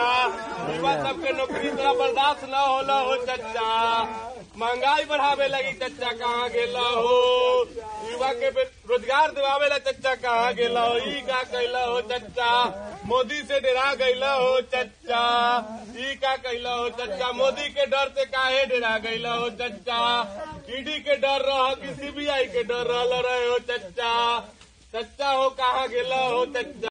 सबके नौकरी इतना बर्दाश्त न होला हो चच्चा महँगाई बढ़ावे लगी चच्चा कहाँ गेला हो? युवा के रोज़गार दिलावे ला चच्चा कहा गेला हो? ई का कहला हो चचा मोदी से डरा गैला हो चच्चा? ई का कहला हो चचा मोदी के डर से काहे डरा गैला हो चच्चा? ईडी के डर रह, कि सीबीआई के डर रह रहे हो चच्चा? चच्चा हो कहा गेला हो चच्चा?